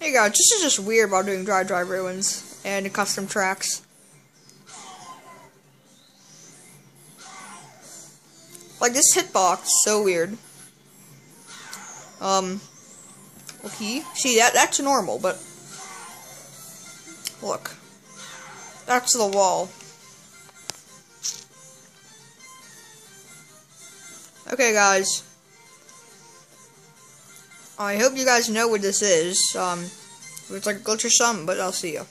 Hey guys, this is just weird about doing dry dry ruins and custom tracks. Like this hitbox, so weird. Um, okay, see that that's normal, but look, that's the wall. Okay, guys. I hope you guys know what this is. Um, it's like a glitch or something, but I'll see you.